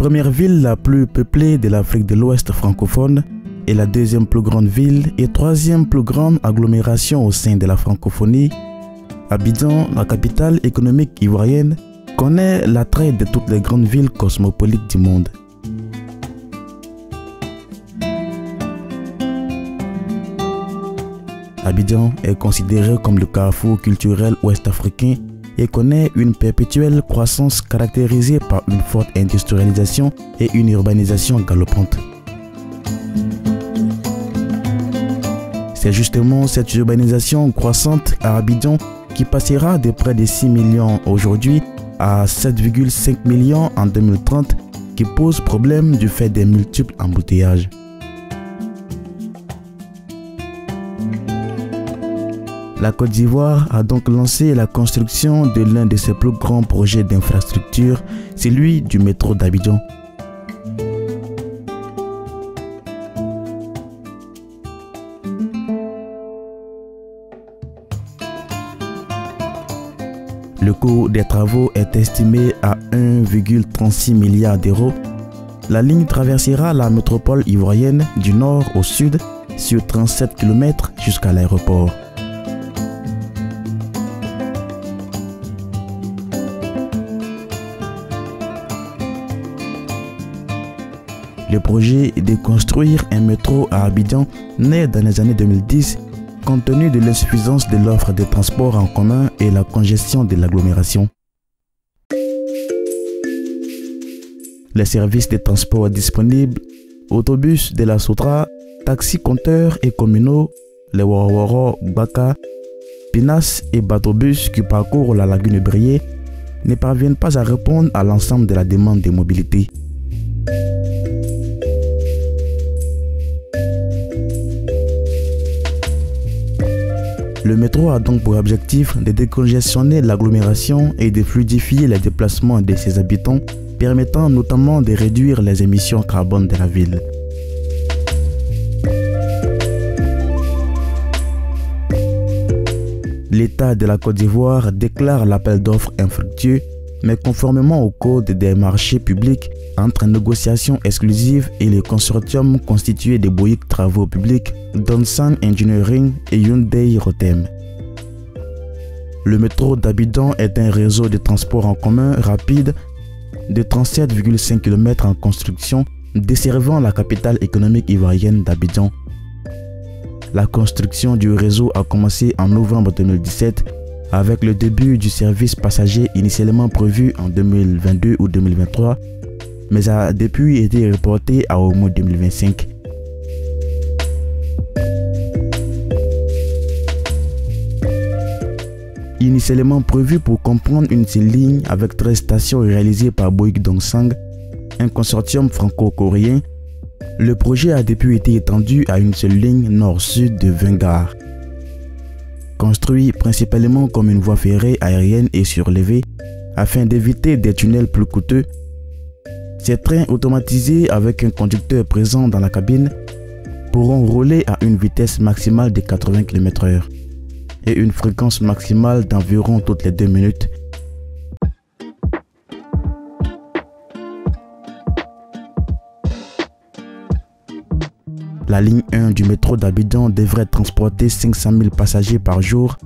première ville la plus peuplée de l'Afrique de l'Ouest francophone est la deuxième plus grande ville et troisième plus grande agglomération au sein de la francophonie, Abidjan, la capitale économique ivoirienne, connaît l'attrait de toutes les grandes villes cosmopolites du monde. Abidjan est considéré comme le carrefour culturel ouest-africain et connaît une perpétuelle croissance caractérisée par une forte industrialisation et une urbanisation galopante. C'est justement cette urbanisation croissante à Abidjan qui passera de près de 6 millions aujourd'hui à 7,5 millions en 2030 qui pose problème du fait des multiples embouteillages. La Côte d'Ivoire a donc lancé la construction de l'un de ses plus grands projets d'infrastructure, celui du métro d'Abidjan. Le coût des travaux est estimé à 1,36 milliard d'euros. La ligne traversera la métropole ivoirienne du nord au sud sur 37 km jusqu'à l'aéroport. Le projet de construire un métro à Abidjan naît dans les années 2010 compte tenu de l'insuffisance de l'offre de transport en commun et la congestion de l'agglomération. Les services de transport disponibles, autobus de la Soutra, taxis compteurs et communaux, les Warwaro Baka, Pinas et bateaux-bus qui parcourent la lagune Briée ne parviennent pas à répondre à l'ensemble de la demande de mobilité. Le métro a donc pour objectif de décongestionner l'agglomération et de fluidifier les déplacements de ses habitants, permettant notamment de réduire les émissions carbone de la ville. L'État de la Côte d'Ivoire déclare l'appel d'offres infructueux, mais conformément au Code des marchés publics, entre négociations exclusives et le consortium constitué de Bouygues Travaux Publics, Donsan Engineering et Hyundai Rotem. Le métro d'Abidjan est un réseau de transport en commun rapide de 37,5 km en construction desservant la capitale économique ivoirienne d'Abidjan. La construction du réseau a commencé en novembre 2017 avec le début du service passager initialement prévu en 2022 ou 2023 mais a depuis été reporté à au mois 2025. Initialement prévu pour comprendre une seule ligne avec 13 stations réalisées par Bouygues Dongsang, un consortium franco-coréen, le projet a depuis été étendu à une seule ligne nord-sud de 20 gares. Construit principalement comme une voie ferrée aérienne et surlevée, afin d'éviter des tunnels plus coûteux ces trains automatisés avec un conducteur présent dans la cabine pourront rouler à une vitesse maximale de 80 km/h et une fréquence maximale d'environ toutes les deux minutes. La ligne 1 du métro d'Abidjan devrait transporter 500 000 passagers par jour,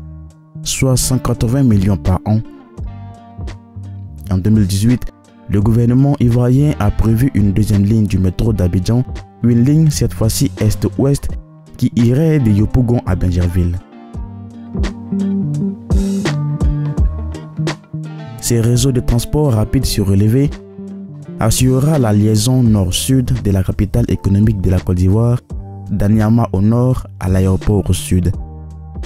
soit 180 millions par an. En 2018, le gouvernement ivoirien a prévu une deuxième ligne du métro d'Abidjan, une ligne cette fois-ci est-ouest qui irait de Yopougon à Benjerville. Ces réseaux de transport rapide surrelevé assurera la liaison nord-sud de la capitale économique de la Côte d'Ivoire, d'Anyama au nord à l'aéroport au sud,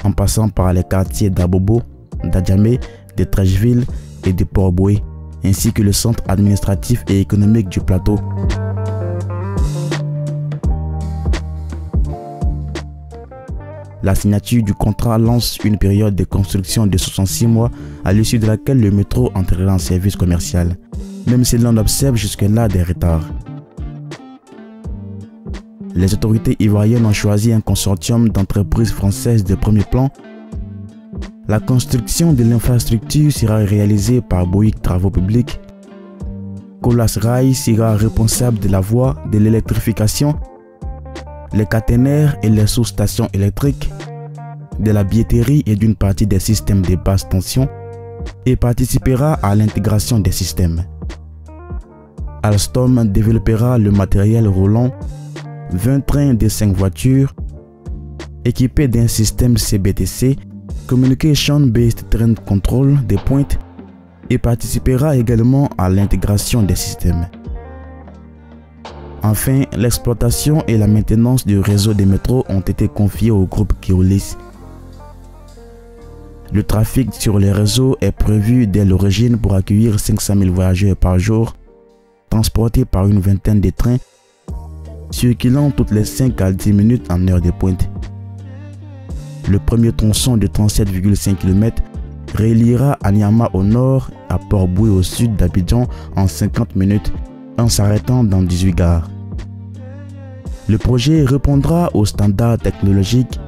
en passant par les quartiers d'Abobo, d'Adjamé, de Trècheville et de Port-Boué ainsi que le centre administratif et économique du plateau. La signature du contrat lance une période de construction de 66 mois à l'issue de laquelle le métro entrera en service commercial, même si l'on observe jusque-là des retards. Les autorités ivoiriennes ont choisi un consortium d'entreprises françaises de premier plan la construction de l'infrastructure sera réalisée par Bouygues Travaux Publics. Colas Rail sera responsable de la voie, de l'électrification, les caténaires et les sous-stations électriques, de la billetterie et d'une partie des systèmes de basse tension et participera à l'intégration des systèmes. Alstom développera le matériel roulant, 20 trains de 5 voitures, équipés d'un système CBTC, Communication Based Train Control des pointes, et participera également à l'intégration des systèmes. Enfin, l'exploitation et la maintenance du réseau des métros ont été confiés au groupe Keolis. Le trafic sur les réseaux est prévu dès l'origine pour accueillir 500 000 voyageurs par jour, transportés par une vingtaine de trains, circulant toutes les 5 à 10 minutes en heure de pointe. Le premier tronçon de 37,5 km reliera Anyama au nord à Port-Boué au sud d'Abidjan en 50 minutes en s'arrêtant dans 18 gares. Le projet répondra aux standards technologiques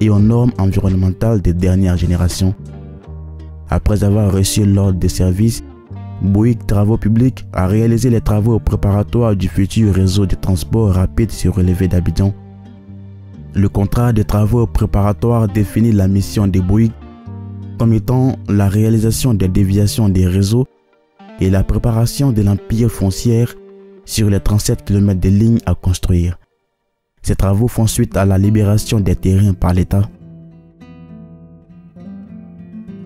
et aux normes environnementales des dernières générations. Après avoir reçu l'ordre de service, Bouygues Travaux Publics a réalisé les travaux préparatoires du futur réseau de transport rapide sur relevé d'Abidjan. Le contrat de travaux préparatoires définit la mission de Bouygues comme étant la réalisation des déviations des réseaux et la préparation de l'empire foncière sur les 37 km de lignes à construire. Ces travaux font suite à la libération des terrains par l'État.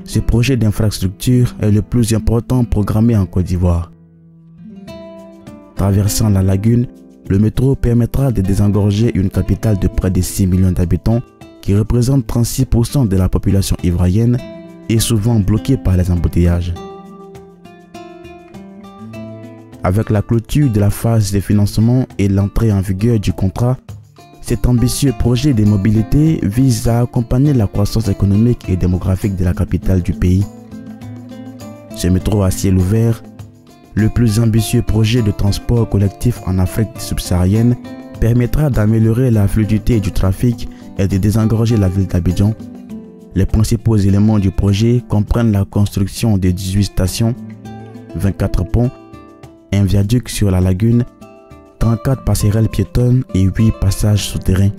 Ce projet d'infrastructure est le plus important programmé en Côte d'Ivoire. Traversant la lagune, le métro permettra de désengorger une capitale de près de 6 millions d'habitants qui représente 36% de la population ivoirienne et souvent bloqué par les embouteillages. Avec la clôture de la phase de financement et l'entrée en vigueur du contrat, cet ambitieux projet de mobilité vise à accompagner la croissance économique et démographique de la capitale du pays. Ce métro à ciel ouvert, le plus ambitieux projet de transport collectif en Afrique subsaharienne, permettra d'améliorer la fluidité du trafic et de désengorger la ville d'Abidjan les principaux éléments du projet comprennent la construction de 18 stations, 24 ponts, un viaduc sur la lagune, 34 passerelles piétonnes et 8 passages souterrains.